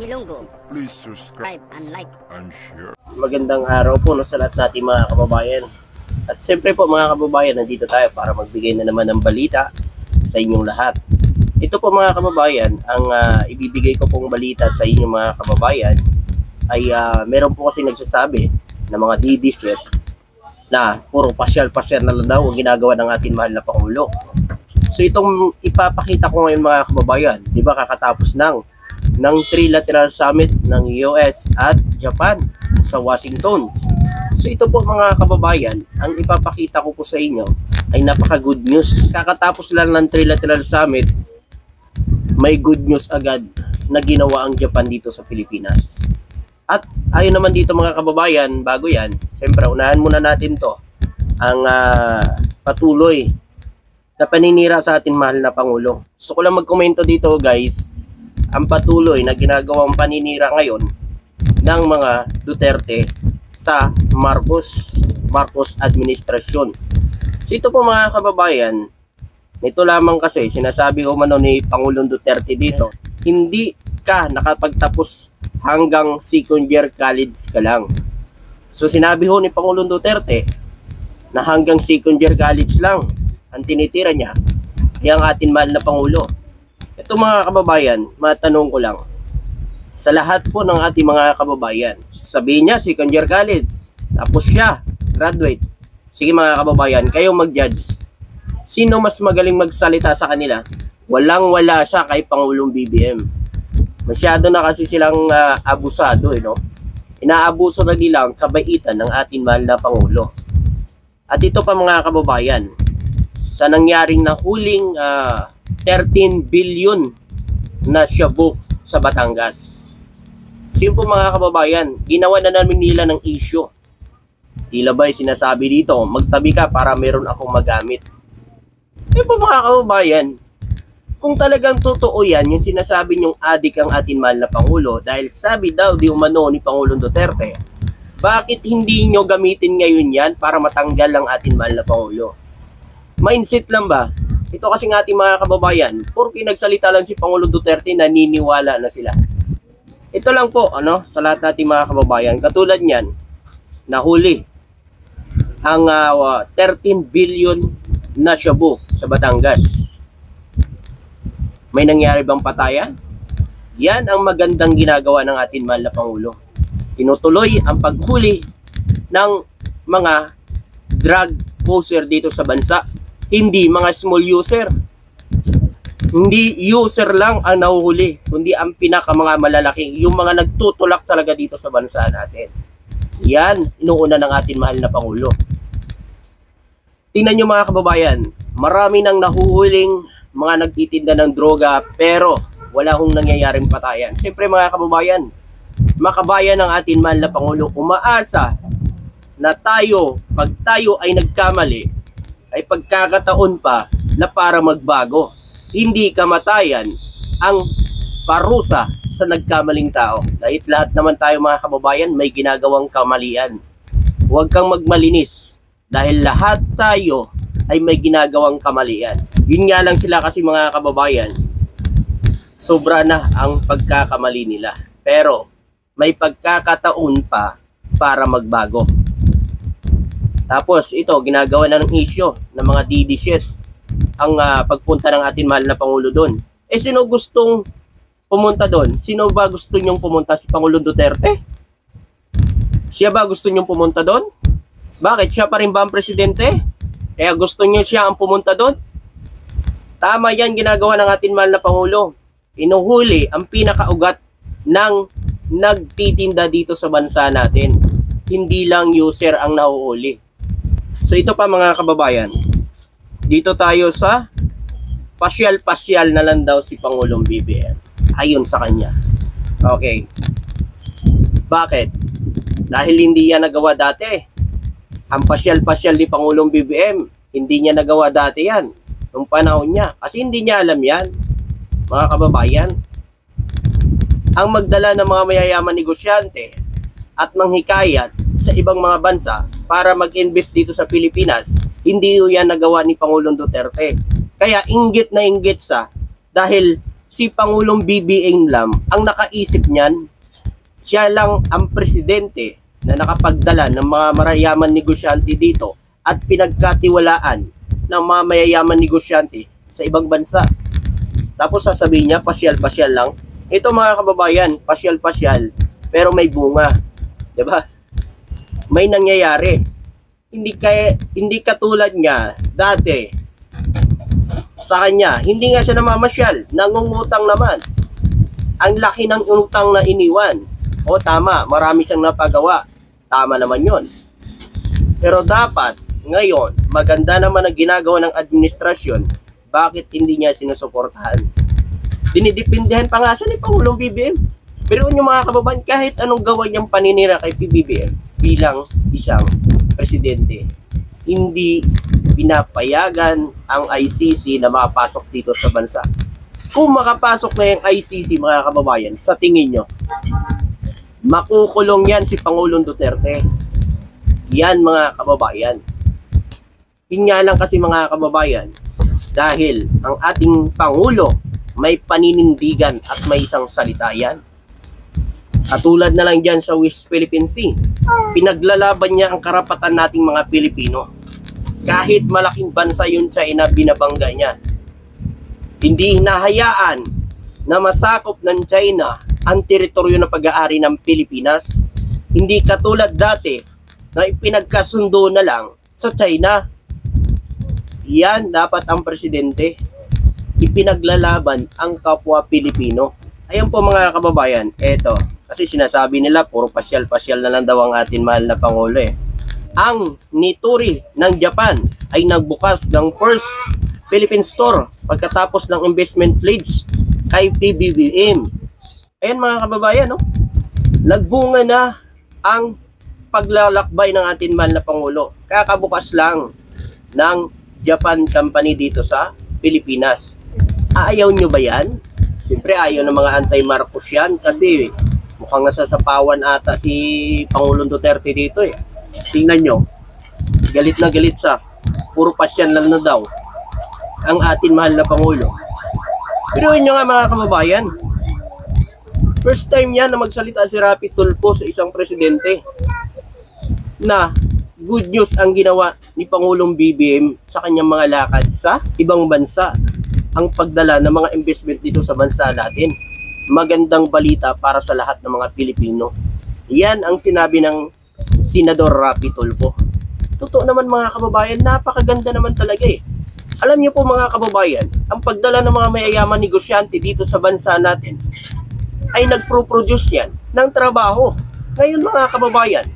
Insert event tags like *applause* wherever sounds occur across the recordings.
Ilonggo. Please subscribe and like. and share. Magandang araw po no, sa lahat natin mga kababayan. At siyempre po mga kababayan, nandito tayo para magbigay na naman ng balita sa inyong lahat. Ito po mga kababayan, ang ah, ibibigay ko pong balita sa inyong mga kababayan ay ah, meron po kasi nagsasabi na mga DDZ na puro pasyal-pasyal na lang daw ang ginagawa ng ating mahal na Pangulo. So itong ipapakita ko ngayon mga kababayan, di ba kakatapos ng ng trilateral summit ng US at Japan sa Washington. So ito po mga kababayan, ang ipapakita ko po sa inyo ay napaka good news. Kakatapos lang ng trilateral summit, may good news agad na ginawa ang Japan dito sa Pilipinas. At ayon naman dito mga kababayan, bago yan, siyempre unahan muna natin to, ang ah, patuloy na paninira sa ating mahal na Pangulo. Gusto ko lang magkomento dito guys, ang patuloy na ginagawang paninira ngayon ng mga Duterte sa Marcos Marcos administrasyon. So ito po mga kababayan, nito lamang kasi sinasabi ko mano ni Pangulong Duterte dito, hindi ka nakapagtapos hanggang second year college ka lang. So sinabi ho ni Pangulong Duterte na hanggang second year college lang ang tinitira niya ay ang atin mahal na Pangulo. Ito mga kababayan, matanong ko lang. Sa lahat po ng ating mga kababayan, sabihin niya second year college, tapos siya, graduate. Sige mga kababayan, kayo mag-judge. Sino mas magaling magsalita sa kanila? Walang wala siya kay Pangulong BBM. Masyado na kasi silang ah, abusado, eh, no? Inaabuso na nila ang kabaitan ng ating mahal na Pangulo. At ito pa mga kababayan, sa nangyaring na huling ah, 13 billion na shabu sa Batangas. Po mga kababayan, ginawa na namin nila ng issue. Tila ba'y sinasabi dito, magtabi ka para meron akong magamit. Eh po mga kababayan, kung talagang totoo yan, yung sinasabi niyong adik ang atin mahal na Pangulo, dahil sabi daw di umano ni Pangulong Duterte, bakit hindi nyo gamitin ngayon yan para matanggal ang atin mahal na Pangulo? Mindset lang ba? Ito kasi ng ating mga kababayan, puro pinagsalita lang si Pangulong Duterte, naniniwala na sila. Ito lang po, ano, sa lahat nating mga kababayan, katulad niyan, nahuli ang ah, 13 billion na shabu sa Batangas. May nangyari bang patayan? Yan ang magandang ginagawa ng ating mahal na Pangulo. Tinutuloy ang paghuli ng mga drug poser dito sa bansa. Hindi mga small user. Hindi user lang ang nahuhuli, kundi ang pinaka mga malalaking, yung mga nagtutulak talaga dito sa bansa natin. Yan, inuuna ng ating mahal na Pangulo. Tingnan nyo mga kababayan, marami nang nahuhuling mga nagtitinda ng droga pero wala hong nangyayaring patayan. Siyempre mga kababayan, makabayan ng ating mahal na Pangulo, umaasa na tayo, pag tayo ay nagkamali, ay pagkakataon pa na para magbago. Hindi kamatayan ang parusa sa nagkamaling tao. Dahil lahat naman tayo mga kababayan may ginagawang kamalian. Huwag kang magmalinis dahil lahat tayo ay may ginagawang kamalian. Yun nga lang sila kasi mga kababayan, sobra na ang pagkakamali nila. Pero may pagkakataon pa para magbago. Tapos ito, ginagawa na ng issue ng mga DD ang ah, pagpunta ng ating mahal na Pangulo doon. Eh sino gustong pumunta doon? Sino ba gusto nyong pumunta? Si Pangulong Duterte? Siya ba gusto nyong pumunta doon? Bakit? Siya pa rin ba ang presidente? Kaya gusto niyo siya ang pumunta doon? Tama yan ginagawa ng ating mahal na Pangulo. Inuhuli ang pinakaugat ng nagtitinda dito sa bansa natin. Hindi lang user ang nahuhuli. So ito pa mga kababayan. Dito tayo sa pasyal-pasyal na lang daw si Pangulong BBM. Ayon sa kanya. Okay. Bakit? Dahil hindi yan nagawa dati. Ang pasyal-pasyal ni Pangulong BBM, hindi niya nagawa dati yan. Nung panahon niya. Kasi hindi niya alam yan. Mga kababayan. Ang magdala ng mga mayayaman negosyante at manghikayat sa ibang mga bansa para mag-invest dito sa Pilipinas, hindi yan nagawa ni Pangulong Duterte. Kaya inggit na inggit sa dahil si Pangulong BBM Lam ang nakaisip niyan. Siya lang ang presidente na nakapagdala ng mga marayaman negosyante dito at pinagkatiwalaan ng mga mayayaman negosyante sa ibang bansa. Tapos sasabihin niya, pasyal-pasyal lang. Ito mga kababayan, pasyal-pasyal, pero may bunga. 'Di ba? May nangyayari. Hindi kaya hindi katulad niya dati sa kanya. Hindi nga siya namamasyal, nangungutang naman. Ang laki ng utang na iniwan. O tama, marami siyang napagawa. Tama naman yon. Pero dapat, ngayon, maganda naman ang ginagawa ng administrasyon, bakit hindi niya sinusuportahan? Dinidipindihan pa nga siya ni Pangulong BBM. Pero yung mga kababayan, kahit anong gawa niyang paninira kay PBBM bilang isang presidente, hindi pinapayagan ang ICC na makapasok dito sa bansa. Kung makapasok na yung ICC, mga kababayan, sa tingin nyo, makukulong yan si Pangulong Duterte. Yan mga kababayan. Yun nga lang kasi mga kababayan, dahil ang ating Pangulo may paninindigan at may isang salita yan. Katulad na lang dyan sa West Philippine Sea, pinaglalaban niya ang karapatan nating mga Pilipino. Kahit malaking bansa yung China, binabangga niya. Hindi hinahayaan na masakop ng China ang teritoryo na pag-aari ng Pilipinas. Hindi katulad dati na ipinagkasundo na lang sa China. Yan dapat ang presidente. Ipinaglalaban ang kapwa Pilipino. Ayan po mga kababayan, eto. Kasi sinasabi nila, puro pasyal-pasyal na lang daw ang atin mahal na Pangulo eh. Ang Nitori ng Japan ay nagbukas ng first Philippine store pagkatapos ng investment pledge kay PBBM. Ayan mga kababayan, no? nagbunga na ang paglalakbay ng ating mahal na Pangulo. Kakabukas lang ng Japan company dito sa Pilipinas. Ayaw nyo ba yan? Siyempre ayaw ng mga anti-Marcos yan kasi mukhang nasasapawan ata si Pangulong Duterte dito eh. Tingnan nyo, galit na galit sa puro pasyan lang na daw ang atin mahal na Pangulo. Pero nyo nga mga kababayan, first time niya na magsalita si Rapi Tulfo sa isang presidente na good news ang ginawa ni Pangulong BBM sa kanyang mga lakad sa ibang bansa ang pagdala ng mga investment dito sa bansa natin. Magandang balita para sa lahat ng mga Pilipino. Yan ang sinabi ng Senador Rapi Tulfo. Totoo naman mga kababayan, napakaganda naman talaga eh. Alam niyo po mga kababayan, ang pagdala ng mga mayayaman negosyante dito sa bansa natin ay nagpro-produce yan ng trabaho. Ngayon mga kababayan,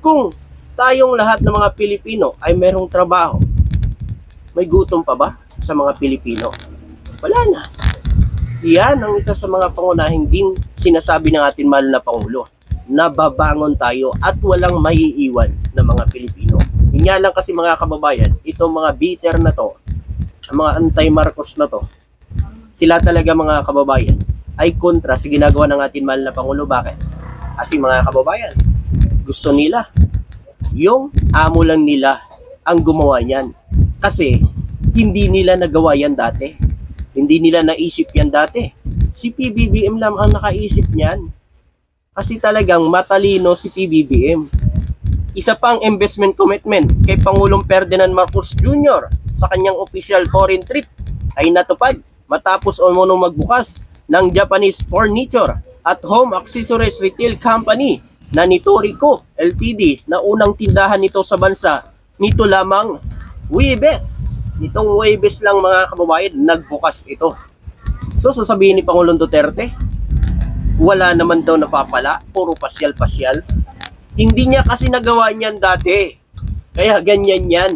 kung tayong lahat ng mga Pilipino ay merong trabaho, may gutom pa ba sa mga Pilipino? Wala na. Yan ang isa sa mga pangunahing din sinasabi ng ating mahal na Pangulo na babangon tayo at walang maiiwan ng mga Pilipino. Yun lang kasi mga kababayan, itong mga bitter na to, ang mga anti-Marcos na to, sila talaga mga kababayan ay kontra sa ginagawa ng ating mahal na Pangulo. Bakit? Kasi mga kababayan, gusto nila yung amo lang nila ang gumawa niyan. Kasi hindi nila nagawa yan dati. Hindi nila naisip yan dati. Si PBBM lang ang nakaisip niyan. Kasi talagang matalino si PBBM. Isa pang investment commitment kay Pangulong Ferdinand Marcos Jr. sa kanyang official foreign trip ay natupad matapos umunong magbukas ng Japanese Furniture at Home Accessories Retail Company na Nitorico Ltd na unang tindahan nito sa bansa nito lamang Webes. Nitong Webes lang mga kababayan nagbukas ito. So sasabihin ni Pangulong Duterte, wala naman daw napapala, puro pasyal-pasyal. Hindi niya kasi nagawa niyan dati. Kaya ganyan yan.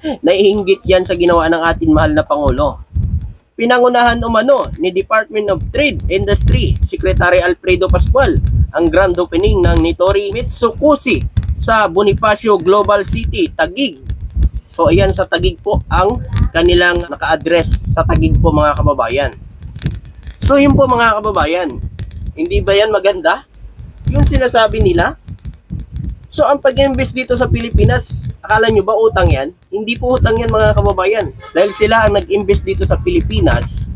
*laughs* Naiinggit yan sa ginawa ng ating mahal na Pangulo. Pinangunahan umano ni Department of Trade Industry Secretary Alfredo Pascual ang grand opening ng Nitori Mitsukushi sa Bonifacio Global City, Tagig. So ayan sa Tagig po ang kanilang naka-address sa Tagig po mga kababayan. So yun po mga kababayan, hindi ba yan maganda? Yung sinasabi nila? So, ang pag-invest dito sa Pilipinas, akala nyo ba utang yan? Hindi po utang yan mga kababayan. Dahil sila ang nag-invest dito sa Pilipinas,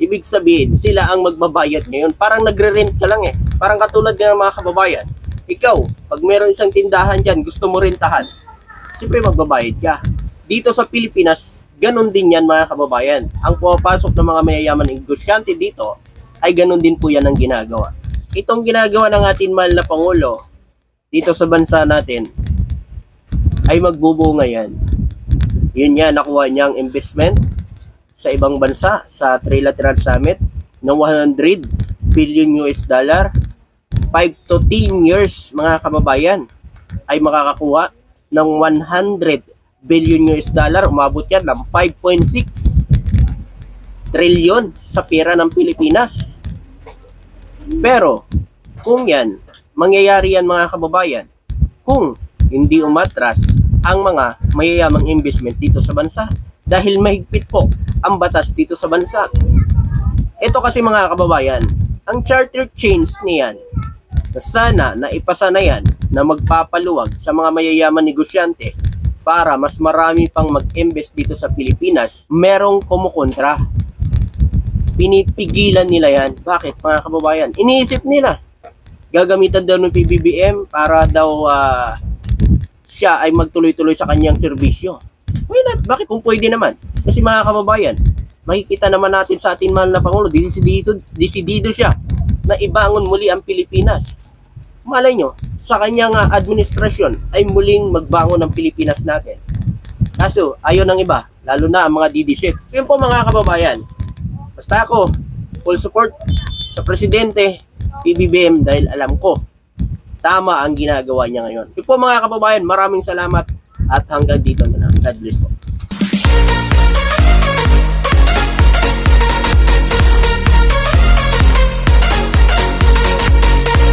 Ibig sabihin, sila ang magbabayad ngayon. Parang nagre-rent ka lang eh. Parang katulad ng mga kababayan. Ikaw, pag meron isang tindahan dyan, gusto mo rentahan, siyempre magbabayad ka. Dito sa Pilipinas, ganun din yan mga kababayan. Ang pumapasok ng mga mayayaman negosyante dito, ay ganun din po yan ang ginagawa. Itong ginagawa ng ating mahal na Pangulo, dito sa bansa natin, ay magbubunga yan. Yun yan, nakuha niyang investment sa ibang bansa sa Trilateral Summit ng 100 billion US dollar 5 to 10 years mga kababayan ay makakakuha ng 100 billion US dollar umabot yan ng 5.6 trillion sa pera ng Pilipinas pero kung yan mangyayari yan mga kababayan kung hindi umatras ang mga mayayamang investment dito sa bansa dahil mahigpit po ang batas dito sa bansa. Ito kasi mga kababayan, ang charter change niyan na sana na ipasa na yan na magpapaluwag sa mga mayayaman negosyante para mas marami pang mag-invest dito sa Pilipinas, merong kumukontra. Pinipigilan nila yan. Bakit mga kababayan? Iniisip nila. Gagamitan daw ng PBBM para daw ah, siya ay magtuloy-tuloy sa kanyang serbisyo. Why not? Bakit kung pwede naman? Kasi mga kababayan, makikita naman natin sa ating mahal na Pangulo, disidido, disidido siya na ibangon muli ang Pilipinas. Malay nyo, sa kanyang ah, administrasyon ay muling magbangon ang Pilipinas natin. Kaso, ayaw ng iba, lalo na ang mga DD-ship. So yun po mga kababayan, basta ako, full support sa Presidente, PBBM dahil alam ko, tama ang ginagawa niya ngayon. Yun po mga kababayan, maraming salamat at hanggang dito na lang. God bless po.